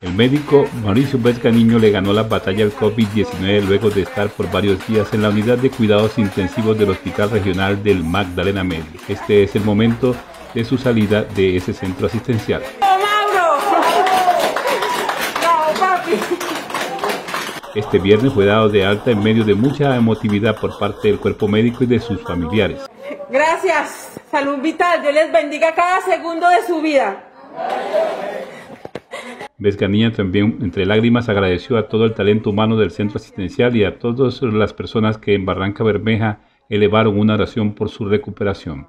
El médico Mauricio Vesca Niño le ganó la batalla al COVID-19 luego de estar por varios días en la unidad de cuidados intensivos del Hospital Regional del Magdalena Medio. Este es el momento de su salida de ese centro asistencial. Este viernes fue dado de alta en medio de mucha emotividad por parte del cuerpo médico y de sus familiares. Gracias, salud vital, Dios les bendiga cada segundo de su vida. Vesganilla también entre lágrimas agradeció a todo el talento humano del centro asistencial y a todas las personas que en Barranca Bermeja elevaron una oración por su recuperación.